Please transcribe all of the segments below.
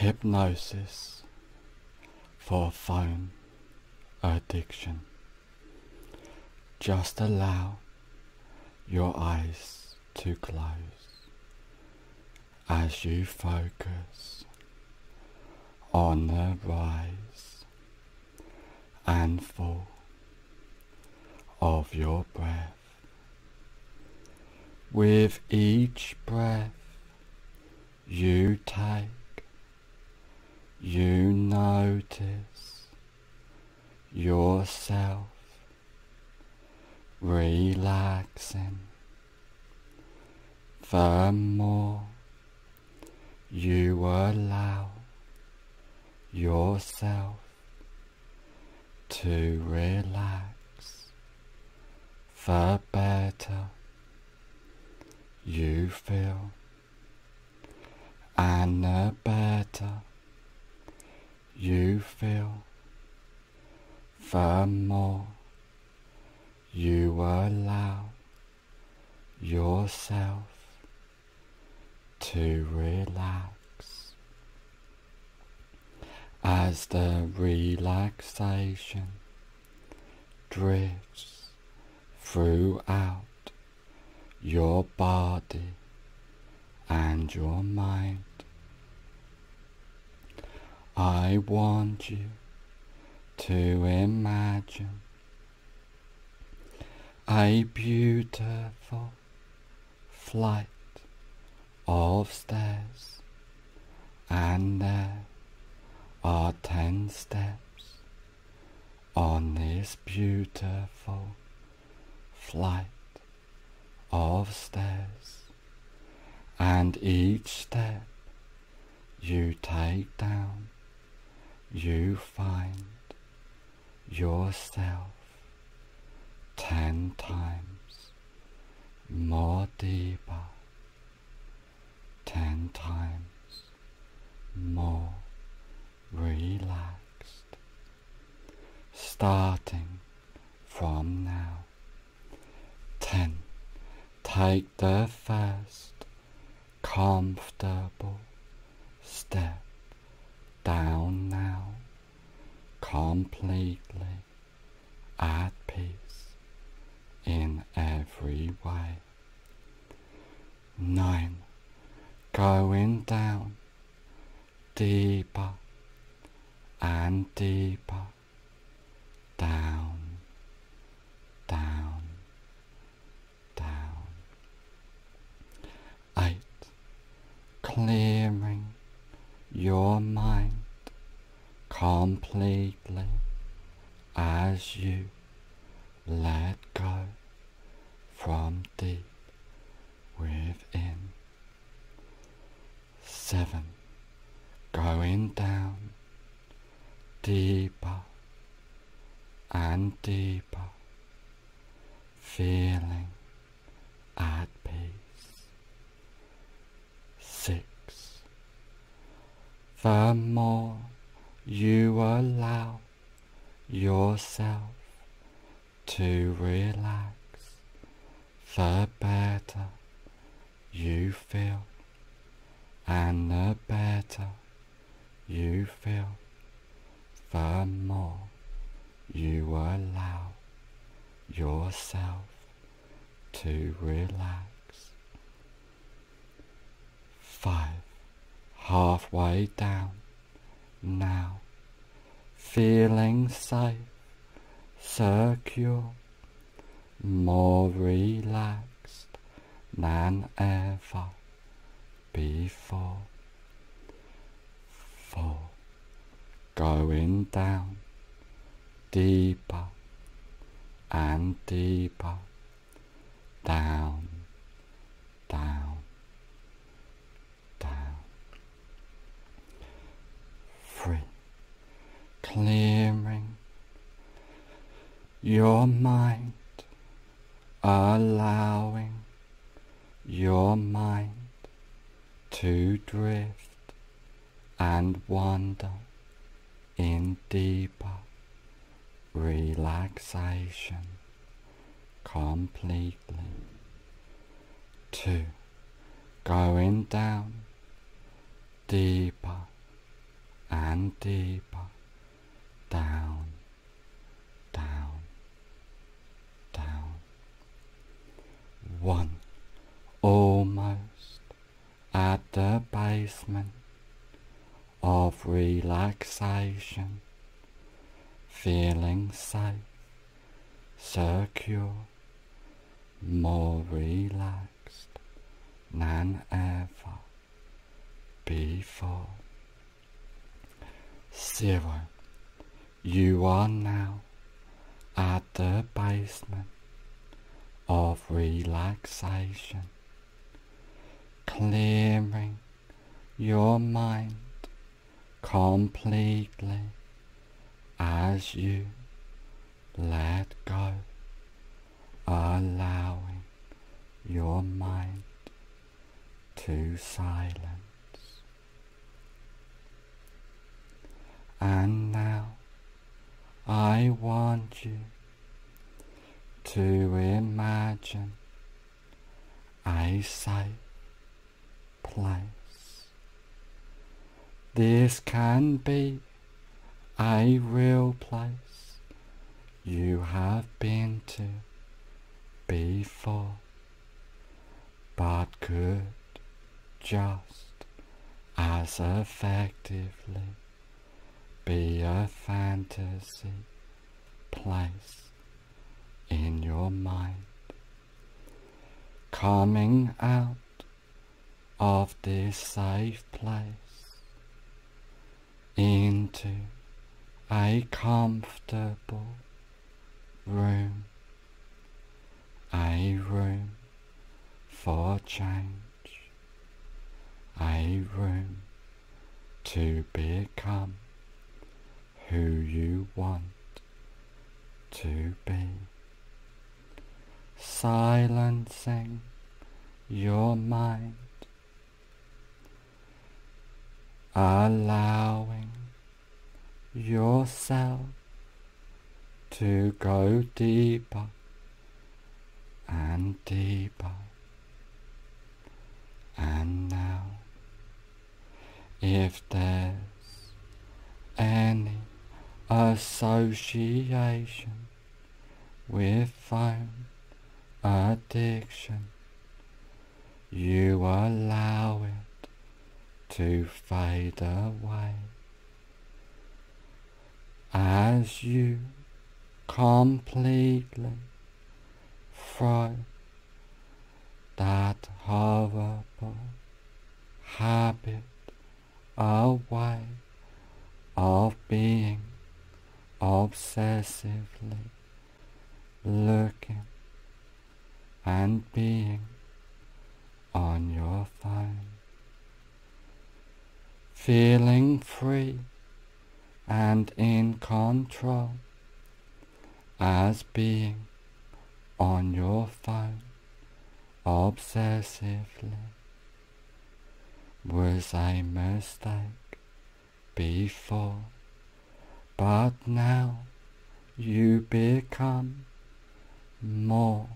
Hypnosis for phone addiction. Just allow your eyes to close as you focus on the rise and fall of your breath. With each breath you take, you notice yourself relaxing. The more you allow yourself to relax, the better you feel, and the better you feel, the more you allow yourself to relax as the relaxation drifts throughout your body and your mind. I want you to imagine a beautiful flight of stairs, and there are ten steps on this beautiful flight of stairs, and each step you take down, you find yourself ten times more deeper, ten times more relaxed, starting from now. Ten. Take the first comfortable step down now, completely at peace in every way. Nine, going down deeper and deeper down, down, down. Eight, clearing your mind completely as you let go from deep within. Seven, going down deeper and deeper, feeling at peace. Six, the more you allow yourself to relax, the better you feel, and the better you feel, the more you allow yourself to relax. Five, halfway down now, feeling safe, secure, more relaxed than ever before. Four, going down deeper and deeper down, down, down. Three, clearing your mind, allowing your mind to drift and wander in deeper relaxation completely. Two, going down deeper and deeper down, down, down. One almost at the basement of relaxation, feeling safe, secure, more relaxed than ever before. Zero. You are now at the basement of relaxation, clearing your mind completely as you let go, allowing your mind to silence. And now I want you to imagine a safe place. This can be a real place you have been to before, but could just as effectively be a fantasy place in your mind. Coming out of this safe place into a comfortable room, a room for change, a room to become who you want to be. Silencing your mind, allowing yourself to go deeper and deeper. And now, if there's any association with phone addiction, you allow it to fade away. As you completely throw that horrible habit away of being obsessively looking and being on your phone, feeling free and in control as being on your phone obsessively was a mistake before, but now you become more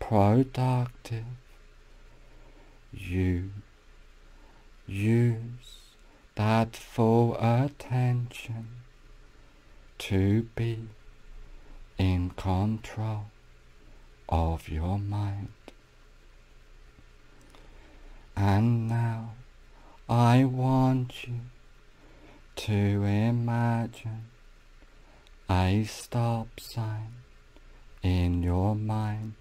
productive. You use that full attention to be in control of your mind. And now I want you to imagine a stop sign in your mind.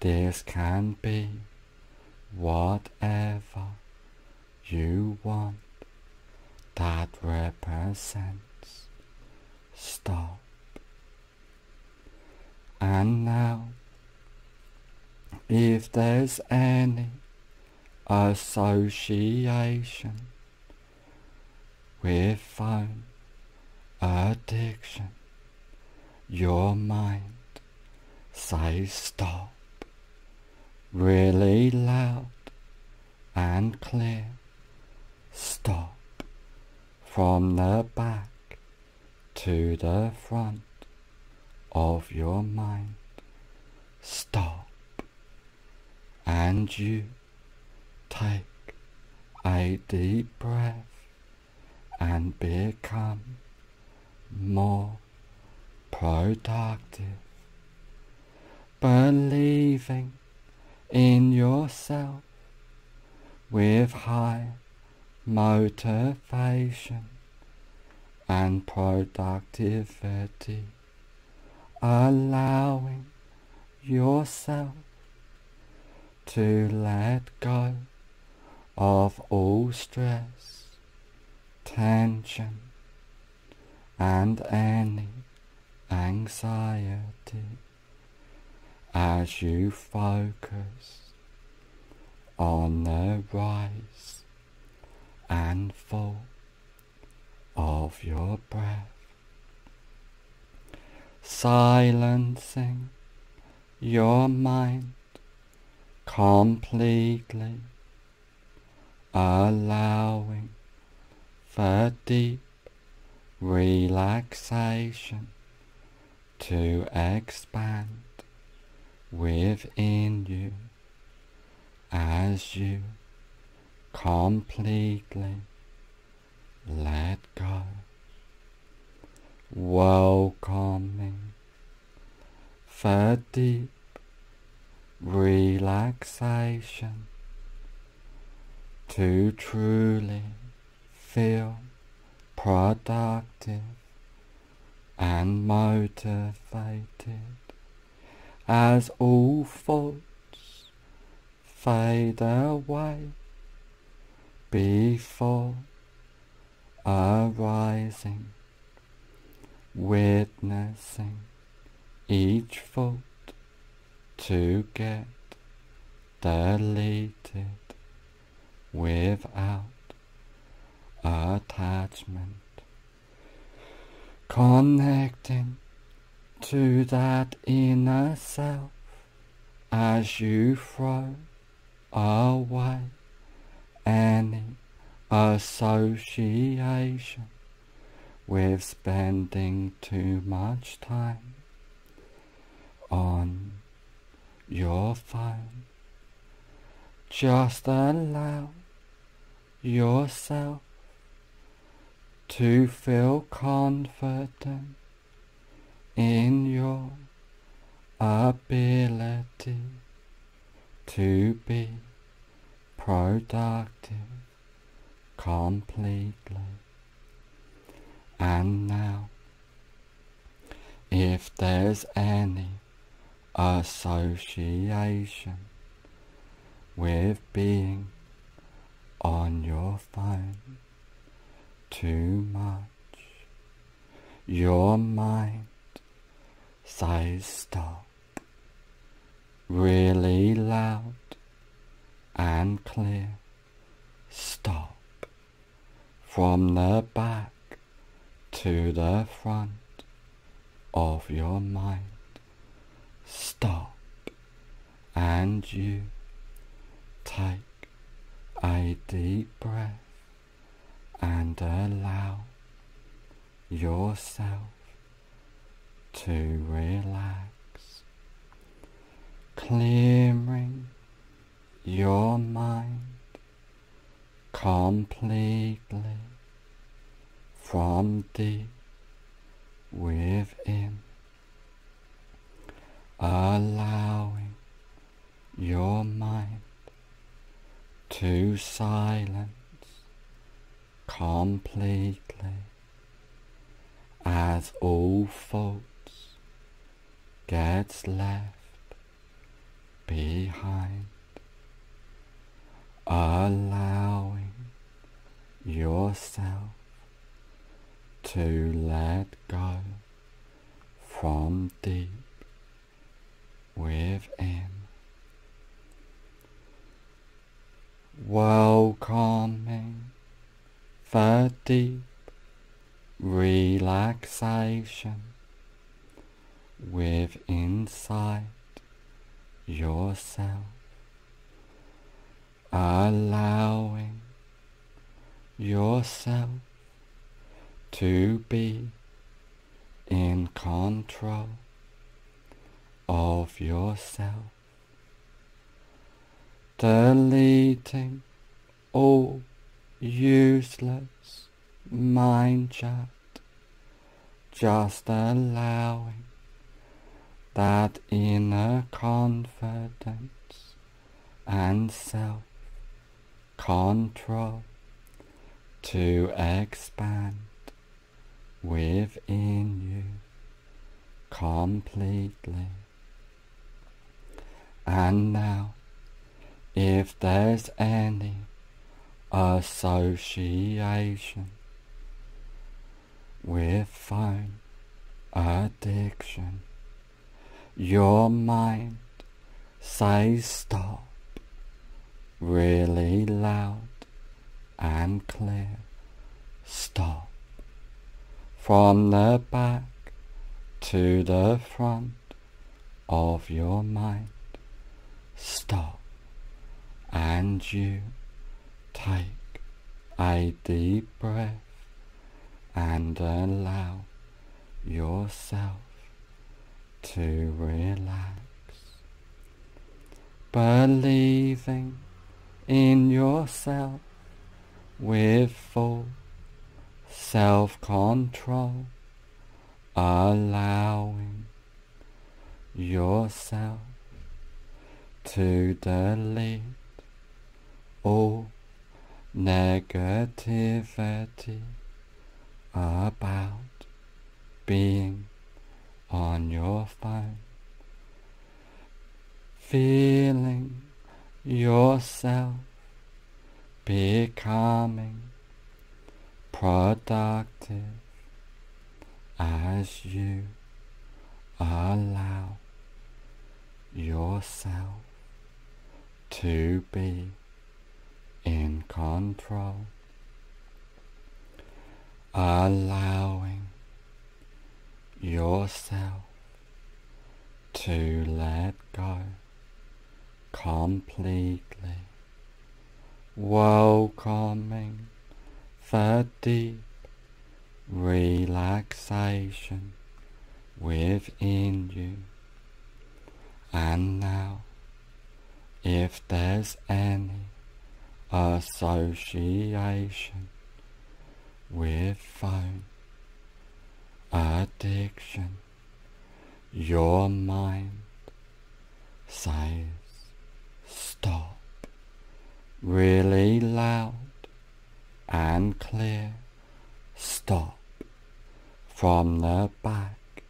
This can be whatever you want that represents stop. And now, if there's any association with phone addiction, your mind says stop really loud and clear. Stop from the back to the front of your mind. Stop and you take a deep breath and become more productive. Believing in yourself with high motivation and productivity, allowing yourself to let go of all stress, tension, and any anxiety as you focus on the rise and fall of your breath, silencing your mind completely, allowing for deep relaxation to expand within you as you completely let go, welcoming for deep relaxation to truly feel productive and motivated as all thoughts fade away before arising, witnessing each thought to get deleted without attachment. Connecting to that inner self as you throw away any association with spending too much time on your phone. Just allow yourself to feel confident in your ability to be productive completely. And now, if there's any association with being on your phone too much. Your mind says stop. Really loud and clear. Stop. From the back to the front of your mind. Stop. And you take a deep breath and allow yourself to relax, clearing your mind completely from deep within allowing your mind to silence completely as all thoughts gets left behind, allowing yourself to let go from deep within. Welcoming the deep relaxation with inside yourself, allowing yourself to be in control of yourself, deleting all useless mind chat, just allowing that inner confidence and self-control to expand within you completely. And now, if there's any association with phone addiction, your mind says stop really loud and clear. Stop from the back to the front of your mind. Stop and you take a deep breath and allow yourself to relax. Believing in yourself with full self-control, allowing yourself to delete all negativity about being on your phone, feeling yourself becoming productive as you allow yourself to be in control, allowing yourself to let go completely, welcoming the deep relaxation within you. And now, if there's any association with phone addiction, your mind says stop really loud and clear. Stop from the back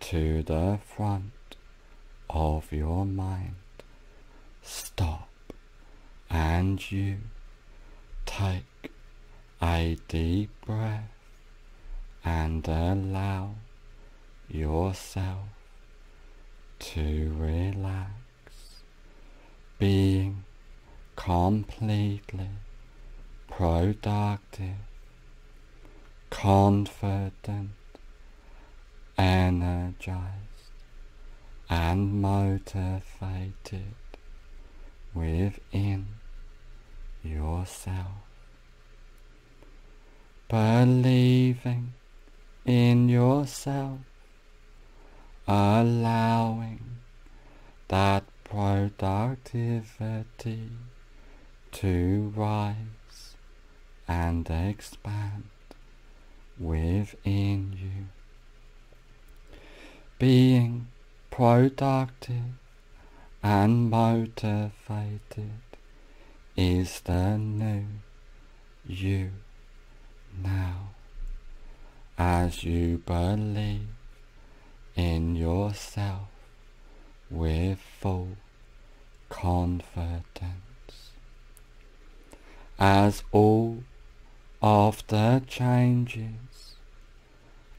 to the front of your mind. Stop and you take a deep breath and allow yourself to relax, being completely productive, confident, energized, and motivated within yourself. Believing in yourself, allowing that productivity to rise and expand within you. Being productive and motivated is the new you now. As you believe in yourself with full confidence. As all of the changes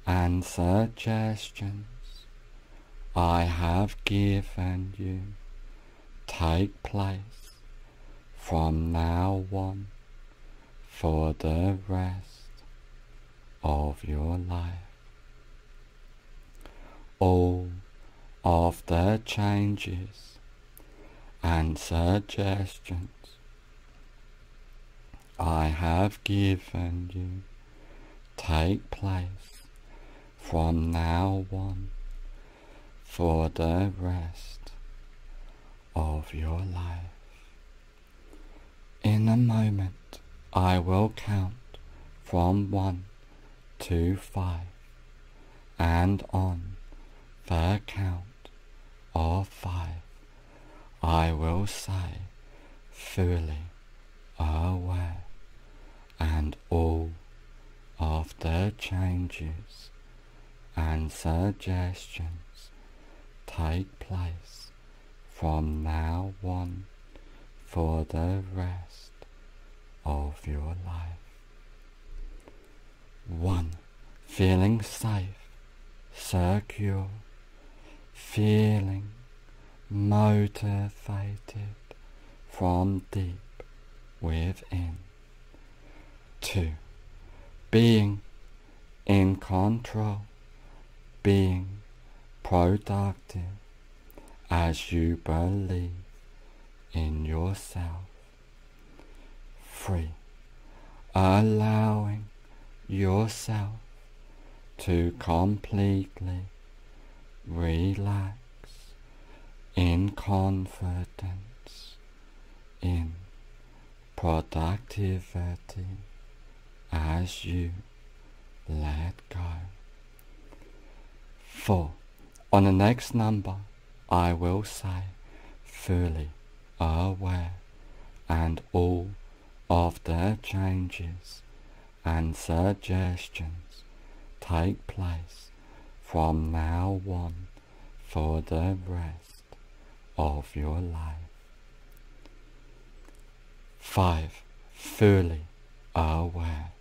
and suggestions I have given you take place from now on for the rest of your life. All of the changes and suggestions I have given you take place from now on for the rest of your life. In a moment I will count from one to five, and on the count of five, I will say fully aware and all of the changes and suggestions take place from now on for the rest of your life. 1. Feeling safe, secure, feeling motivated from deep within. 2. Being in control, being productive as you believe in yourself. 3. Allowing yourself to completely relax in confidence, in productivity as you let go. 4. On the next number, I will say fully aware and all of the changes and suggestions take place from now on for the rest of your life. 5. Fully aware.